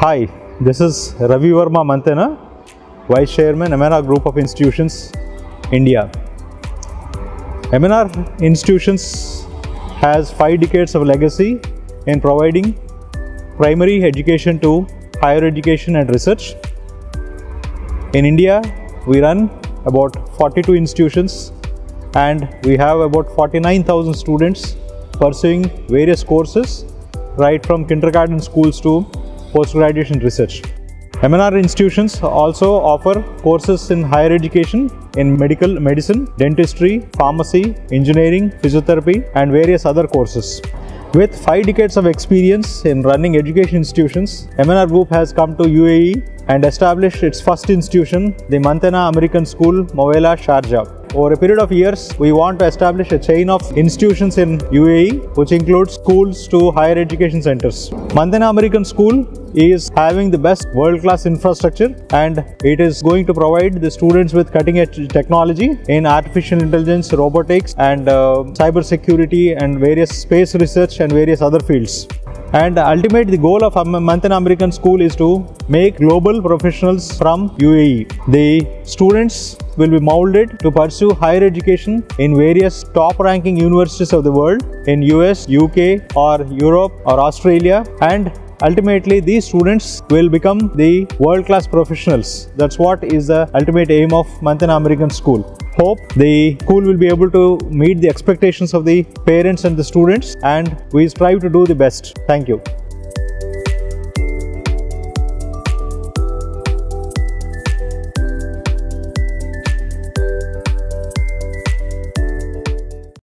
Hi, this is Ravi Verma Manthena, Vice Chairman, MNR Group of Institutions, India. MNR Institutions has five decades of legacy in providing primary education to higher education and research. In India, we run about 42 institutions and we have about 49,000 students pursuing various courses right from kindergarten schools to post-graduation research. MNR institutions also offer courses in higher education in medical medicine, dentistry, pharmacy, engineering, physiotherapy and various other courses. With five decades of experience in running education institutions, MNR Group has come to UAE and established its first institution, the Manthena American School, Muwaileh, Sharjah. Over a period of years, we want to establish a chain of institutions in UAE, which includes schools to higher education centers. Manthena American School is having the best world-class infrastructure and it is going to provide the students with cutting-edge technology in artificial intelligence, robotics and uh, cyber security and various space research and various other fields. And ultimately, the goal of Manthena American School is to make global professionals from UAE. The students will be molded to pursue higher education in various top ranking universities of the world in US, UK or Europe or Australia and ultimately these students will become the world class professionals. That's what is the ultimate aim of Manthena American School. Hope the school will be able to meet the expectations of the parents and the students and we strive to do the best. Thank you